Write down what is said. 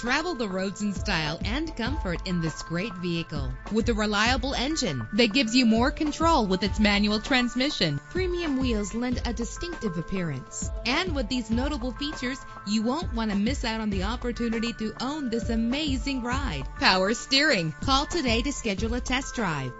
Travel the roads in style and comfort in this great vehicle with a reliable engine that gives you more control with its manual transmission. Premium wheels lend a distinctive appearance. And with these notable features, you won't want to miss out on the opportunity to own this amazing ride. Power steering. Call today to schedule a test drive.